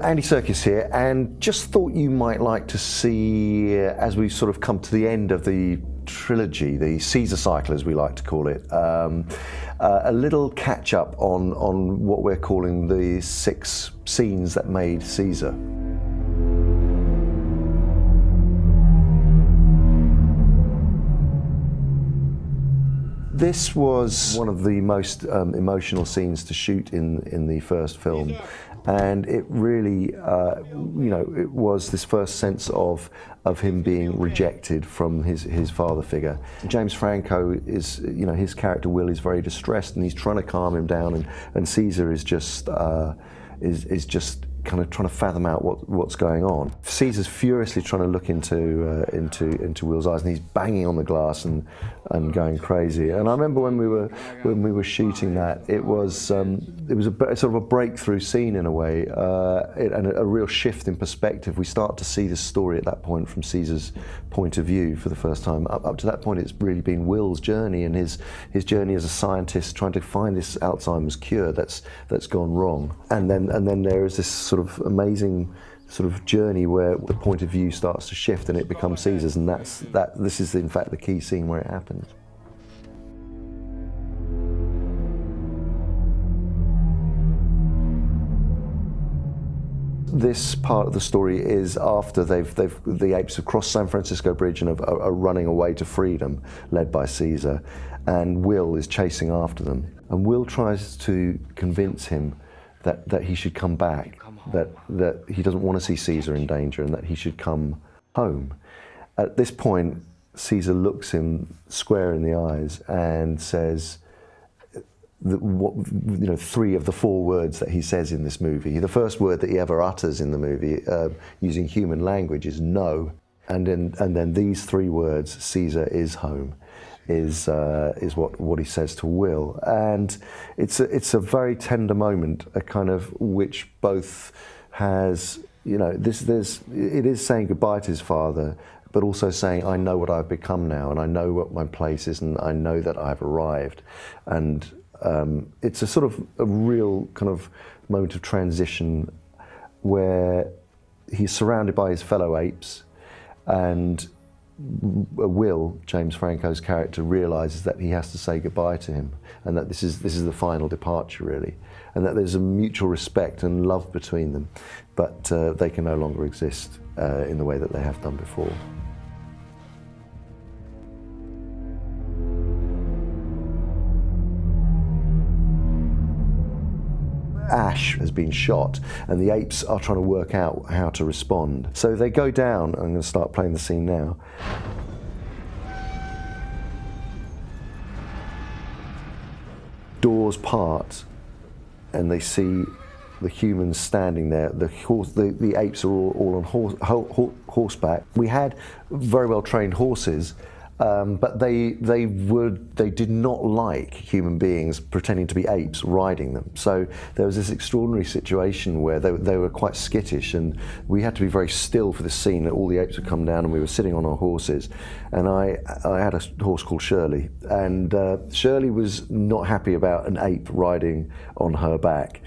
Andy Serkis here, and just thought you might like to see, uh, as we sort of come to the end of the trilogy, the Caesar cycle, as we like to call it, um, uh, a little catch up on, on what we're calling the six scenes that made Caesar. This was one of the most um, emotional scenes to shoot in, in the first film. And it really, uh, you know, it was this first sense of, of him being rejected from his, his father figure. James Franco is, you know, his character Will is very distressed and he's trying to calm him down, and, and Caesar is just, uh, is, is just kind of trying to fathom out what, what's going on. Caesar's furiously trying to look into uh, into into Will's eyes, and he's banging on the glass and and going crazy. And I remember when we were when we were shooting that, it was um, it was a, sort of a breakthrough scene in a way, uh, it, and a, a, real shift in perspective. We start to see the story at that point from Caesar's point of view for the first time. Up, up to that point, it's really been Will's journey and his his journey as a scientist trying to find this Alzheimer's cure that's that's gone wrong. And then and then there is this sort of amazing sort of journey where the point of view starts to shift and it becomes Caesar's, and that's that. This is in fact the key scene where it happens. This part of the story is after they've, they've the apes have crossed San Francisco Bridge and are, are running away to freedom, led by Caesar, and Will is chasing after them. And Will tries to convince him that, that he should come back, that, that he doesn't want to see Caesar in danger and that he should come home. At this point, Caesar looks him square in the eyes and says, the, what, you know, three of the four words that he says in this movie. The first word that he ever utters in the movie, uh, using human language, is no. And, in, and then these three words, Caesar is home is uh, is what, what he says to Will, and it's a, it's a very tender moment, a kind of which both has you know this there's it is saying goodbye to his father, but also saying I know what I've become now, and I know what my place is, and I know that I've arrived, and um, it's a sort of a real kind of moment of transition where he's surrounded by his fellow apes, and Will, James Franco's character, realizes that he has to say goodbye to him and that this is, this is the final departure, really, and that there's a mutual respect and love between them, but uh, they can no longer exist uh, in the way that they have done before. Ash has been shot, and the apes are trying to work out how to respond. So they go down. I'm going to start playing the scene now. Doors part, and they see the humans standing there. The, horse, the, the apes are all, all on horse, ho, horseback. We had very well trained horses um, but they they would they did not like human beings pretending to be apes riding them. So there was this extraordinary situation where they, they were quite skittish, and we had to be very still for the scene. That all the apes would come down, and we were sitting on our horses. And I I had a horse called Shirley, and uh, Shirley was not happy about an ape riding on her back,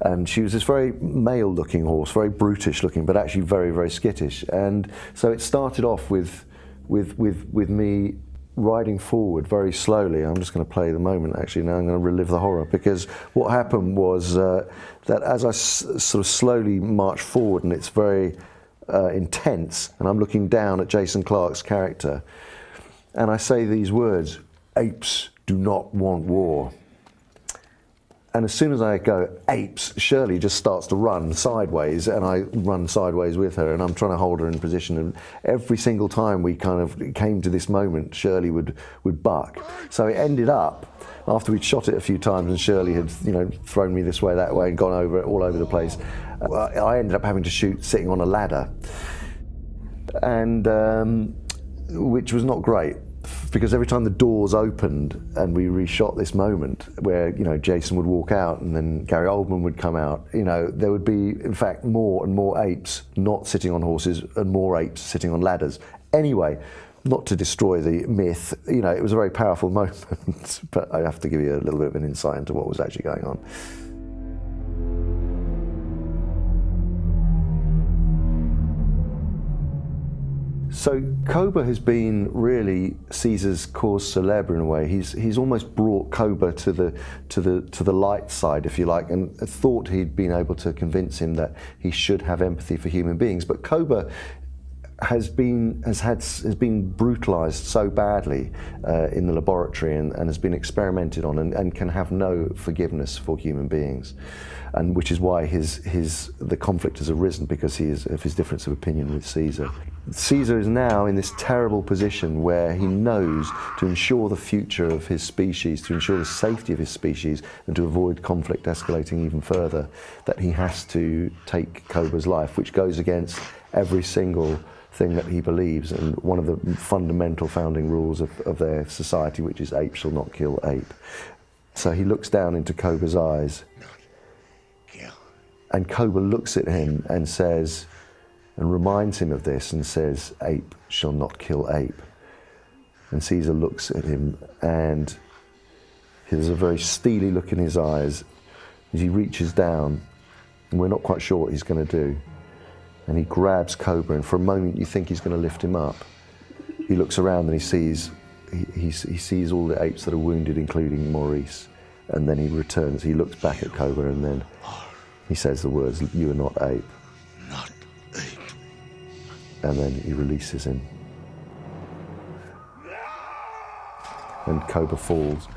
and she was this very male-looking horse, very brutish-looking, but actually very very skittish. And so it started off with with, with, with me riding forward very slowly. I'm just going to play the moment actually now. I'm going to relive the horror because what happened was uh, that as I sort of slowly march forward and it's very uh, intense, and I'm looking down at Jason Clarke's character, and I say these words apes do not want war. And as soon as I go apes, Shirley just starts to run sideways, and I run sideways with her, and I'm trying to hold her in position. And every single time we kind of came to this moment, Shirley would would buck. So it ended up after we'd shot it a few times, and Shirley had you know thrown me this way, that way, and gone over all over the place. I ended up having to shoot sitting on a ladder, and um, which was not great because every time the doors opened and we reshot this moment where you know Jason would walk out and then Gary Oldman would come out, you know there would be in fact more and more apes not sitting on horses and more apes sitting on ladders. Anyway, not to destroy the myth, you know it was a very powerful moment, but I have to give you a little bit of an insight into what was actually going on. So Koba has been really Caesar's cause célèbre in a way. He's he's almost brought Koba to the to the to the light side, if you like, and thought he'd been able to convince him that he should have empathy for human beings. But Koba has been has had has been brutalized so badly uh, in the laboratory and, and, has been experimented on and, and, can have no forgiveness for human beings, and which is why his his the conflict has arisen because he is of his difference of opinion with Caesar. Caesar is now in this terrible position where he knows to ensure the future of his species, to ensure the safety of his species, and to avoid conflict escalating even further, that he has to take Koba's life, which goes against every single thing that he believes and one of the fundamental founding rules of, of their society, which is ape shall not kill ape. So he looks down into Koba's eyes. And Koba looks at him and says, and reminds him of this and says, Ape shall not kill ape. And Caesar looks at him and there's a very steely look in his eyes as he reaches down, and we're not quite sure what he's going to do and he grabs Koba and for a moment you think he's going to lift him up. He looks around and he sees he, he, he, sees all the apes that are wounded, including Maurice, and then he returns. He looks back at Koba and then he says the words, "You are not ape." And then he releases him, and Koba falls,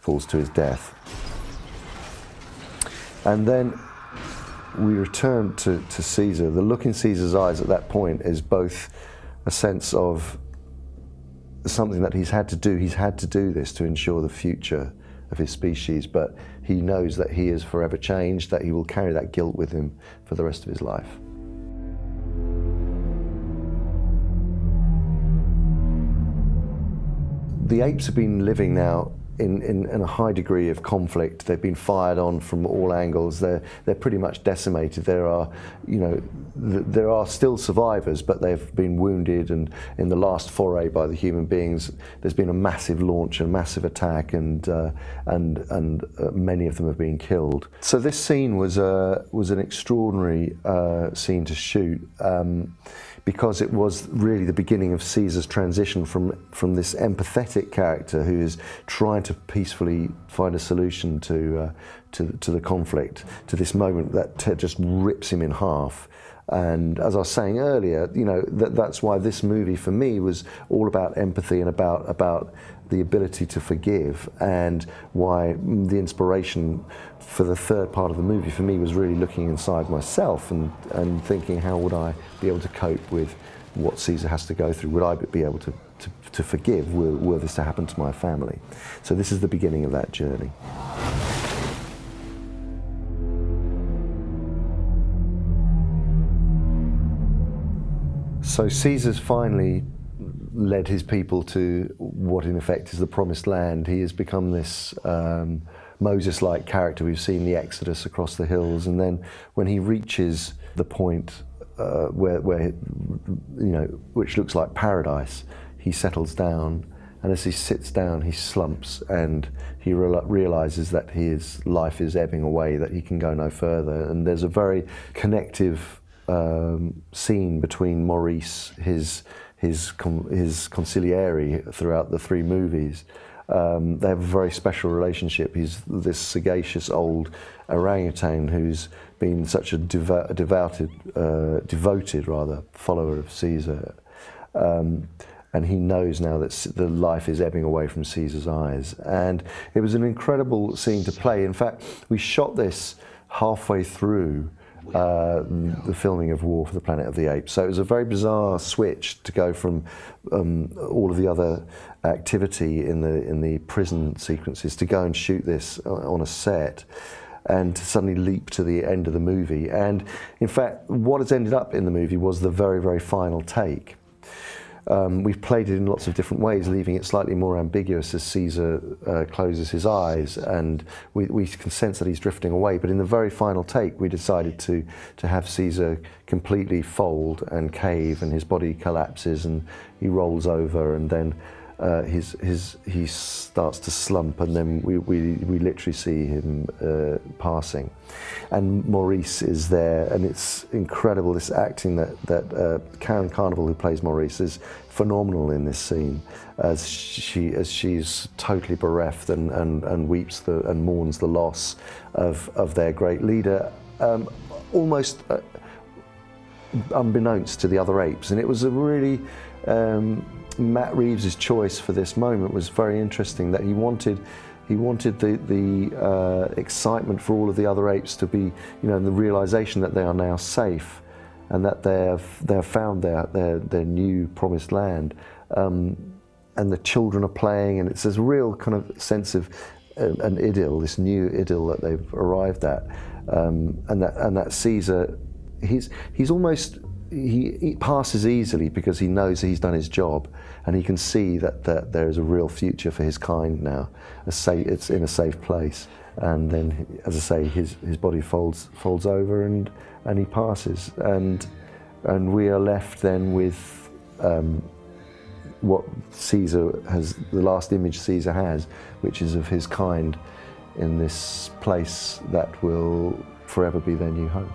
falls to his death. And then we return to, to Caesar. The look in Caesar's eyes at that point is both a sense of something that he's had to do. He's had to do this to ensure the future of his species, but he knows that he is forever changed, that he will carry that guilt with him for the rest of his life. The apes have been living now in, in, in, a high degree of conflict. They've been fired on from all angles. They're, they're pretty much decimated. There are, you know, th there are still survivors, but they've been wounded. And in the last foray by the human beings, there's been a massive launch, a massive attack, and uh, and and uh, many of them have been killed. So this scene was a was an extraordinary uh, scene to shoot. Um, because it was really the beginning of Caesar's transition from, from this empathetic character who is trying to peacefully find a solution to, uh, to, to, the conflict, to this moment that just rips him in half. And as I was saying earlier, you know, that, that's why this movie for me was all about empathy and about, about the ability to forgive and why the inspiration for the third part of the movie for me was really looking inside myself and, and thinking how would I be able to cope with what Caesar has to go through? Would I be able to, to, to forgive were, were this to happen to my family? So this is the beginning of that journey. So Caesar's finally led his people to what in effect is the promised land. He has become this um, Moses-like character. We've seen the Exodus across the hills, and then when he reaches the point uh, where, where, you know, which looks like paradise, he settles down, and as he sits down, he slumps, and he re realizes that his life is ebbing away, that he can go no further, and there's a very connective um, scene between Maurice, his his his consigliere throughout the three movies. Um, they have a very special relationship. He's this sagacious old orangutan who's been such a devo devoted, uh, devoted rather follower of Caesar. Um, and he knows now that the life is ebbing away from Caesar's eyes. And it was an incredible scene to play. In fact, we shot this halfway through uh, the filming of War for the Planet of the Apes. So it was a very bizarre switch to go from um, all of the other activity in the in the prison sequences to go and shoot this on a set and to suddenly leap to the end of the movie. And in fact, what has ended up in the movie was the very, very final take. Um, we've played it in lots of different ways, leaving it slightly more ambiguous as Caesar uh, closes his eyes, and we, we, can sense that he's drifting away. But in the very final take, we decided to to have Caesar completely fold and cave, and his body collapses, and he rolls over, and then uh, his, his, he starts to slump, and then we, we, we literally see him uh, passing. And Maurice is there, and it's incredible. This acting that, that uh, Karin Konoval, who plays Maurice, is phenomenal in this scene, as she as she's totally bereft and, and, and weeps the, and mourns the loss of, of their great leader, um, almost uh, unbeknownst to the other apes. And it was a really um, Matt Reeves' choice for this moment was very interesting. That he wanted, he wanted the the uh, excitement for all of the other apes to be, you know, the realization that they are now safe, and that they've they've found their their their new promised land, um, and the children are playing, and it's this real kind of sense of uh, an idyll, this new idyll that they've arrived at, um, and that and that Caesar, he's he's almost he, he, passes easily because he knows he's done his job and he can see that, that there is a real future for his kind now. Safe, it's in a safe place. And then, as I say, his, his body folds, folds over and, and he passes. And, and we are left then with um, what Caesar has, the last image Caesar has, which is of his kind in this place that will forever be their new home.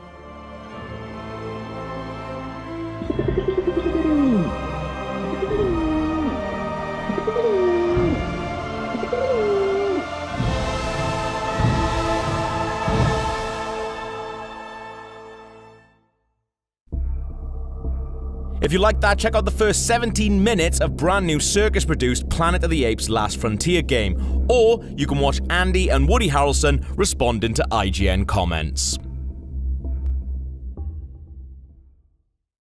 If you like that, check out the first 17 minutes of brand new Serkis produced Planet of the Apes Last Frontier game, or you can watch Andy and Woody Harrelson responding to IGN comments.